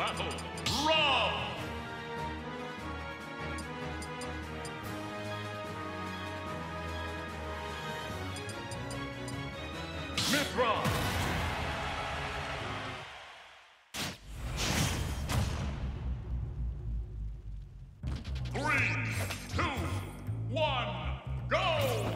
battle, Rob! Mithra! Three, two, one, go!